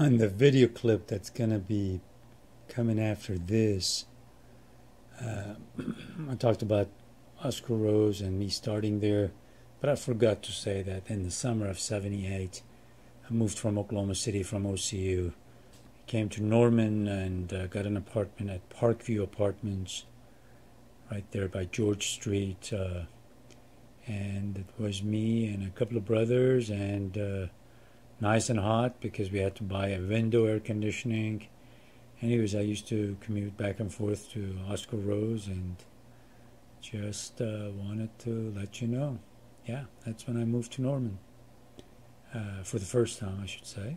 on the video clip that's going to be coming after this, uh, I talked about Oscar Rose and me starting there, but I forgot to say that in the summer of 78, I moved from Oklahoma City from OCU, came to Norman and uh, got an apartment at Parkview Apartments, right there by George Street. Uh, and it was me and a couple of brothers and uh, nice and hot because we had to buy a window air conditioning. Anyways, I used to commute back and forth to Oscar Rose and just uh, wanted to let you know. Yeah, that's when I moved to Norman uh, for the first time, I should say.